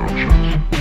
Productions.